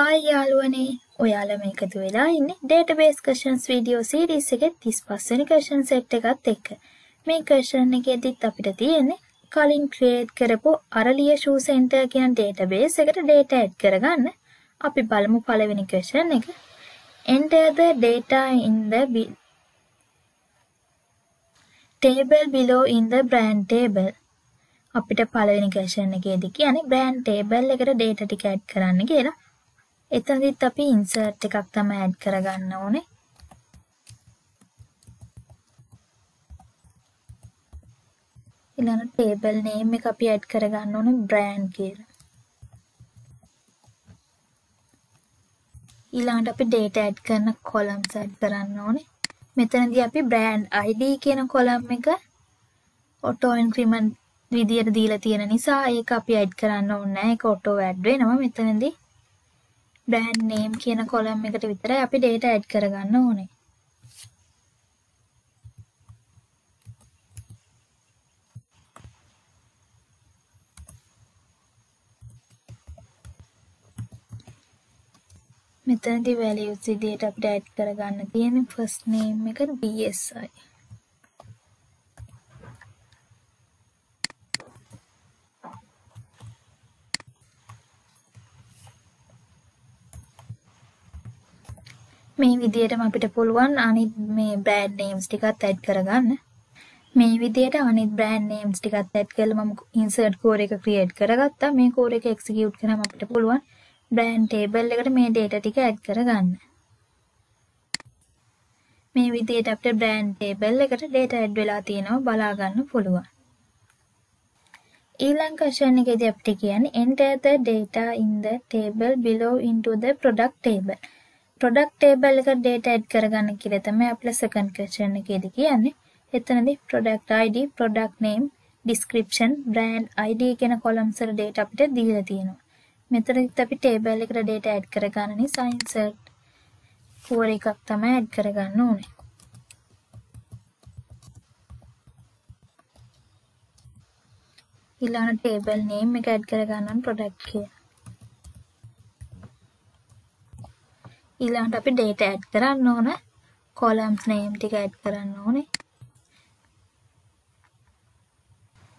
Hi යාළුවනේ ඔයාලම එකතු වෙලා ඉන්නේ ඩේටබේස් කෂන්ස් වීඩියෝ සීරීස් එකේ 35 වෙනි කෂන් සෙට් එකත් එක්ක. මේ කෂන් එකේදීත් අපිට තියෙන්නේ කලින් ක්‍රියේට් කරපු අරලිය ෂූ සෙන්ටර් කියන ඩේටබේස් එකට data add කරගන්න. අපි බලමු පළවෙනි කෂන් එක. enter the data in the table below in the brand table. අපිට පළවෙනි කෂන් එකේදී කියන්නේ brand table එකට data ටික add කරන්න කියලා. එතනදිත් අපි ඉන්සර්ට් එකක් තමයි ඇඩ් කරගන්න ඕනේ. ඊළඟ ටේබල් නේම් එක අපි ඇඩ් කරගන්න ඕනේ බ්‍රෑන්ඩ් කියලා. ඊළඟට අපි data ඇඩ් කරන columns ඇඩ් කරන්න ඕනේ. මෙතනදී අපි brand ID කියන column එක auto increment විදියට දීලා තියෙන නිසා ඒක අපි ඇඩ් කරන්න ඕනේ නැහැ. ඒක auto add වෙනවා මෙතනදී. බ්‍රෑන්ඩ් නේම් කියන කොලම් එකට විතරයි අපි data add කරගන්න ඕනේ. මෙතනදී values විදියට අපිට add කරගන්න තියෙන්නේ first name එක BSI. මේ විදිහටම අපිට පුළුවන් අනිත් මේ බ්‍රෑන්ඩ් නේම්ස් ටිකත් ඇඩ් කරගන්න. මේ විදිහට අනිත් බ්‍රෑන්ඩ් නේම්ස් ටිකත් ඇඩ් කරලා මම ඉන්සර්ට් කෝඩ් එක ක්‍රියේට් කරගත්තා. මේ කෝඩ් එක එක්සිකියුට් කරාම අපිට පුළුවන් බ්‍රෑන්ඩ් ටේබල් එකට මේ data ටික ඇඩ් කරගන්න. මේ විදිහට අපිට බ්‍රෑන්ඩ් ටේබල් එකට data ඇඩ් වෙලා තියෙනවා බලා ගන්න පුළුවන්. ඊළඟ question එකේදී අපිට කියන්නේ enter the data in the table below into the product table. Product table එකට data add කරගන්න කියලා තමයි අපේ second question එකේදී කියන්නේ. එතනදී product ID, product name, description, brand ID කියන columns වල data අපිට දීලා තියෙනවා. මෙතනදිත් අපි table එකට data add කරගන්න නිසා insert query එකක් තමයි add කරගන්න ඕනේ. ඊළඟ table name එක add කරගන්න product කියලා. ඊළඟට අපි data add කරන්න ඕන. columns name ටික add කරන්න ඕනේ.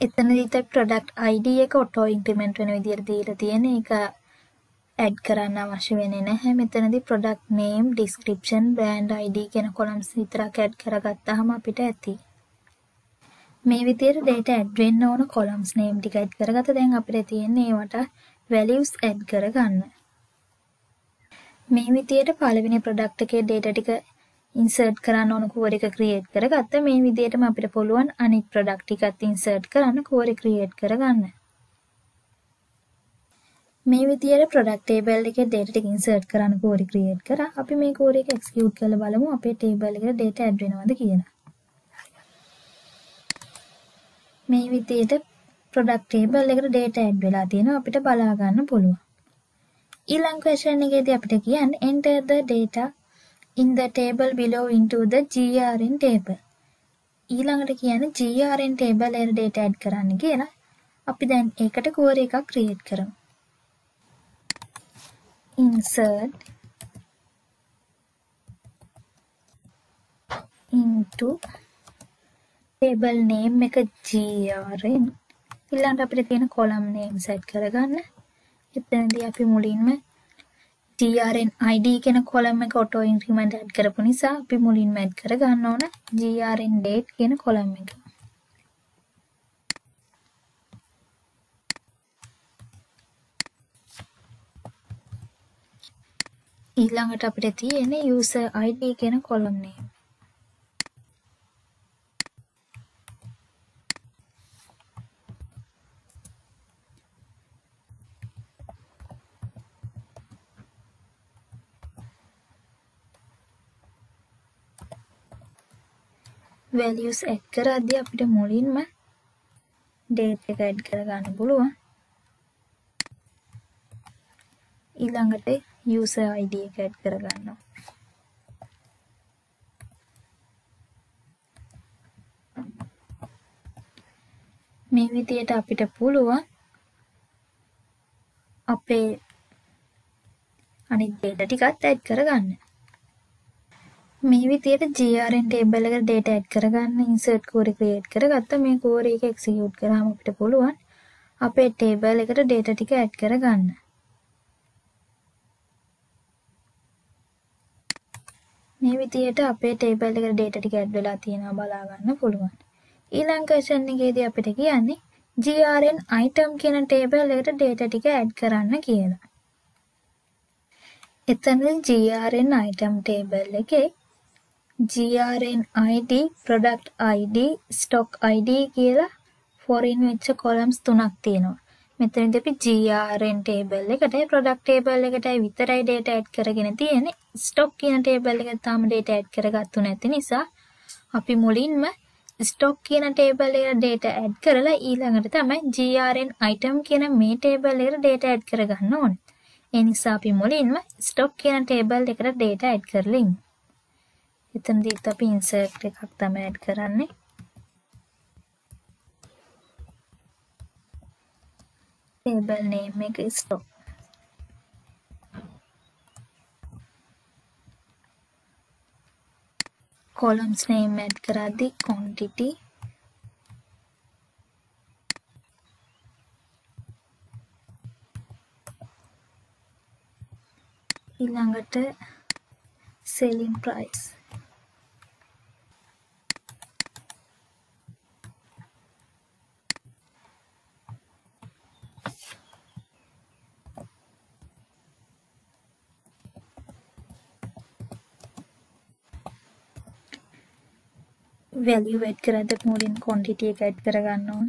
එතනදිත් product ID එක auto increment වෙන විදිහට දීලා තියෙන එක add කරන්න අවශ්‍ය වෙන්නේ නැහැ. මෙතනදී product name description brand ID කියන columns විතරක් add කරගත්තාම අපිට ඇති. මේ විදිහට data add වෙන්න ඕන columns name ටික add කරගත්ත. දැන් අපිට තියෙන්නේ ඒවට values add කරගන්න. මේ විදියට පළවෙනි ප්‍රොඩක්ට් එකේ data ටික insert කරන්න ඕන query එක create කරගත්ත මේ විදියටම අපිට පුළුවන් අනිත් product ටිකත් insert කරන්න query create කරගන්න. මේ විදියට product table එකේ data ටික insert කරන්න query create කරා අපි මේ query එක execute කරලා බලමු අපේ table එකට data add වෙනවද කියලා. මේ විදියට product table එකට data add වෙලා තියෙනවා අපිට බලා ගන්න පුළුවන්. ඊළඟ question එකේදී අපිට කියන්නේ enter the data in the table below into the GRN table. ඊළඟට කියන්නේ GRN table එකට data add කරන්න කියලා. අපි දැන් ඒකට query එකක් create කරමු. insert into table name එක GRN ඊළඟට අපිට තියෙන column name set කරගන්න. එතනදී අපි මුලින්ම trn id කියන කොලම් එක auto increment add කරපු නිසා අපි මුලින්ම add කර ගන්න ඕන grn date කියන කොලම් එක. ඊළඟට අපිට තියෙන්නේ user id කියන කොලම් name. Values add කරද්දී අපිට මුලින්ම date එක add කරගන්න පුළුවන්. ඊළඟට user id එක add කරගන්නවා. මේ විදියට අපිට පුළුවන් අපේ අනිත් data ටිකත් add කරගන්න. මේ විදියට GRN table එකට data add කරගන්න insert query create කරගත්තා. මේ query එක execute කරාම අපිට පුළුවන් අපේ table එකට data ටික add කරගන්න. මේ විදියට අපේ table එකට data ටික add වෙලා තියෙනවා බලා ගන්න පුළුවන්. ඊළඟ question එකේදී අපිට කියන්නේ GRN item කියන table එකට data ටික add කරන්න කියලා. එතනදී GRN item table එකේ GRN ID, product ID, stock ID කියලා foreign වෙච්ච columns තුනක් තියෙනවා. මෙතනදී අපි GRN table එකට product table එකටයි විතරයි data add කරගෙන තියෙන්නේ. stock කියන table එකට තාම data add කරගත්තු නැති නිසා අපි මුලින්ම ස්ටොක් කියන ටේබල් එකට data add කරලා ඊළඟට තමයි GRN item කියන මේ ටේබල් එකට data add කරගන්න ඕනේ. ඒ නිසා අපි මුලින්ම ස්ටොක් කියන ටේබල් එකට data add කරලා ඉමු. එතනදීත් අපි insert එකක් තමයි add කරන්නේ. table name එක stock columns name add කරද්දි quantity. ඊළඟට selling price. වැලියු ඇඩ් කරද්දී අපි මුලින් quantity එක ඇඩ් කරගන්න ඕන.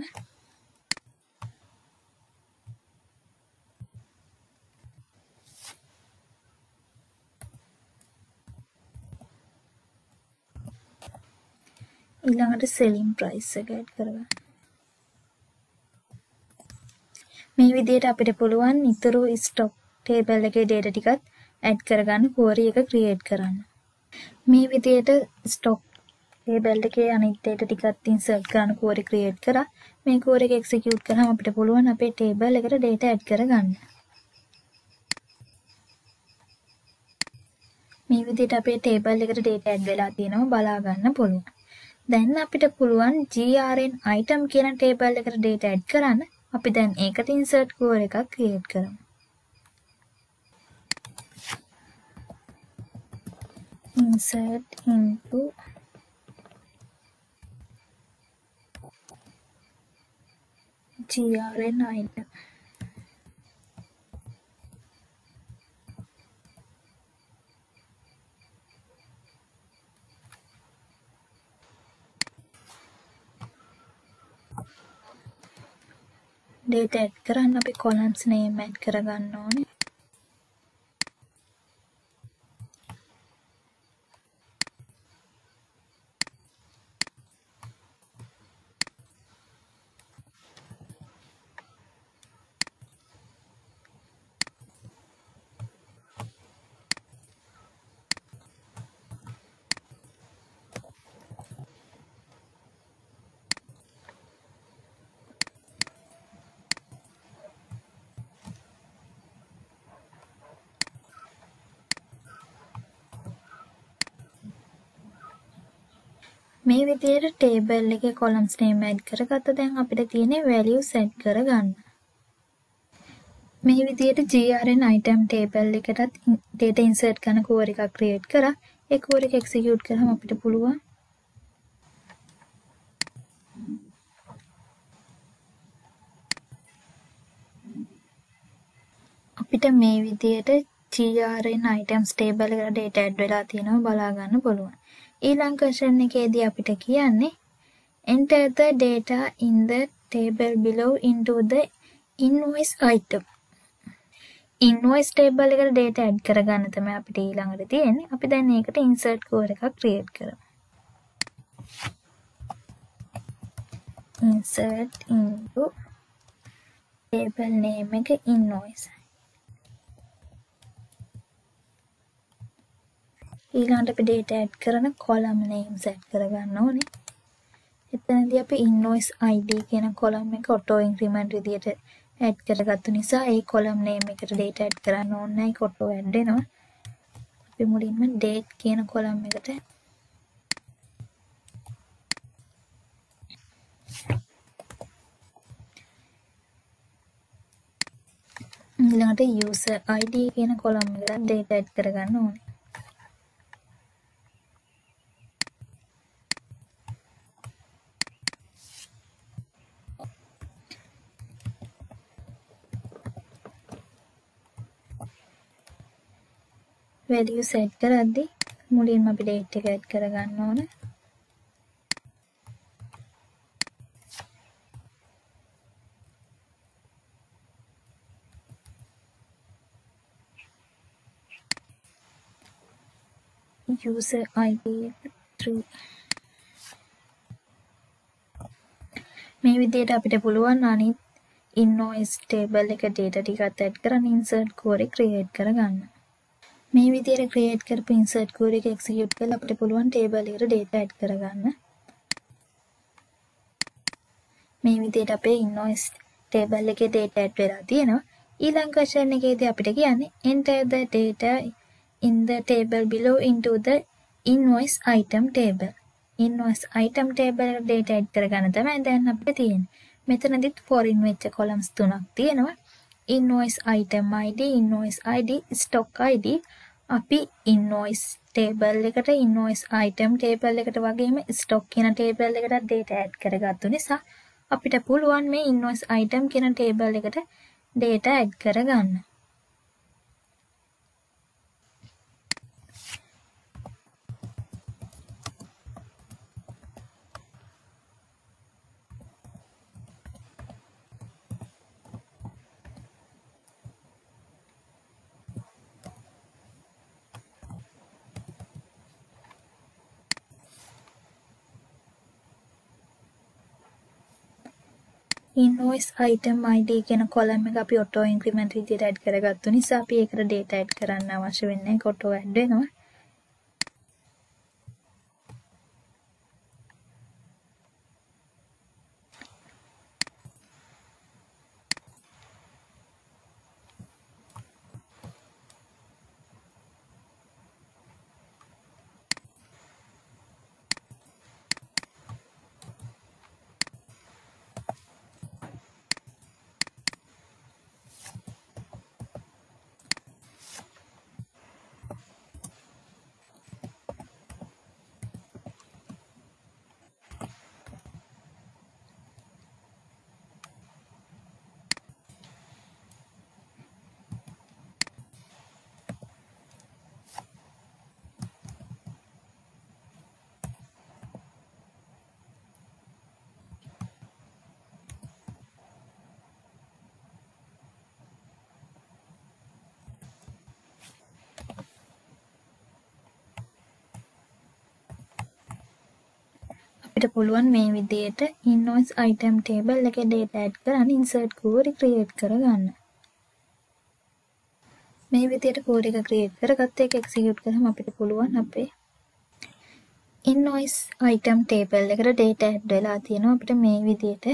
ඊළඟට selling price එක ඇඩ් කරගන්න. මේ විදිහට අපිට පුළුවන් ඉතුරු stock table එකේ data ටිකත් ඇඩ් කරගන්න query එක create කරන්න. මේ විදිහට stock ටේබල් එකේ අනිත් data ටිකත් insert කරන්න query create කරා මේ query එක execute කරාම අපිට පුළුවන් අපේ table එකට data add කරගන්න. මේ විදිහට අපේ table එකට data add වෙලා තියෙනවා බලා ගන්න පුළුවන්. දැන් අපිට පුළුවන් grn item කියන table එකට data add කරන්න. අපි දැන් ඒකට insert query එකක් create කරමු. insert into GRN item. data add කරන්න අපි columns name add කරගන්න ඕනේ. මේ විදිහට ටේබල් එකේ columns name add කරගත්ත දැන් අපිට තියෙන්නේ values add කරගන්න. මේ විදිහට grn item table එකටත් data insert කරන query එකක් create කරා. ඒ query එක execute කරාම අපිට පුළුවන් අපිට මේ විදිහට grn items table එකට data add වෙලා තියෙනවා බලා ගන්න පුළුවන්. ඊළඟ question එකේදී අපිට කියන්නේ enter the data in the table below into the invoice item. invoice table එකට data add කරගන්න තමයි අපිට ඊළඟට තියෙන්නේ. අපි දැන් ඒකට insert query එකක් create කරමු. insert into table name එක invoice ඊළඟට අපි data add කරන column names add කරගන්න ඕනේ. එතනදී අපි invoice ID කියන column එක auto increment විදියට ඇඩ් කරගත්තු නිසා ඒ කොලම් නේම් එකට data ඇඩ් කරන්න ඕනේ නැහැ ඒක ඔටෝ ඇඩ් වෙනවා. අපි මුලින්ම date කියන කොලම් එකට ඊළඟට user id කියන කොලම් එකට data ඇඩ් කරගන්න ඕනේ. වැලියු සෙට් කරද්දි මුලින්ම අපි ඩේට් එක ඇඩ් කරගන්න ඕන. user id through මේ විදිහට අපිට පුළුවන් අනිත් invoice table එක data ටිකත් add කරන් insert query create කරගන්න. මේ විදිහට ක්‍රියේට් කරපු ඉන්සර්ට් query එක එක්සිකියුට් කරලා අපිට පුළුවන් ටේබල් එකට data add කරගන්න. මේ විදිහට අපේ invoice table එකේ data add වෙලා තියෙනවා. ඊළඟ question එකේදී අපිට කියන්නේ enter the data in the table below into the invoice item table. invoice item table එකට data add කරගන්න තමයි දැන් අපිට තියෙන්නේ. මෙතනදිත් foreign වෙච්ච columns තුනක් තියෙනවා. invoice item ID, invoice ID, stock ID අපි invoice table එකට invoice item table එකට වගේම stock කියන table එකට data add කරගත්තු නිසා අපිට පුළුවන් මේ invoice item කියන table එකට data add කරගන්න. Invoice item id කියන කොලම් එක අපි auto increment විදිහට add කරගත්තු නිසා අපි ඒකට data add කරන්න අවශ්‍ය වෙන්නේ නැහැ. auto add වෙනවා. අපිට පුළුවන් මේ විදිහට invoice item table එකේ data add කරන් insert query create කරගන්න. මේ විදිහට query එක create කරගත්ත එක execute කරාම අපිට පුළුවන් අපේ invoice item table එකට data add වෙලා තියෙනවා අපිට මේ විදිහට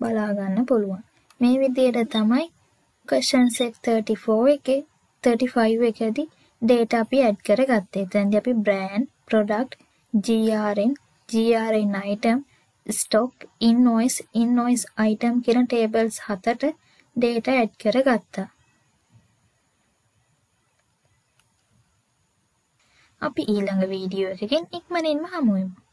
බලා ගන්න පුළුවන්. මේ විදිහට තමයි question set 34 එකේ 35 එකේදී data අපි add කරගත්තේ. එතනදී අපි brand, product, GRN GRN item stock invoice invoice item කියන tables හතට data add කරගත්තා. අපි ඊළඟ වීඩියෝ එකකින් ඉක්මනින්ම හමු වෙමු.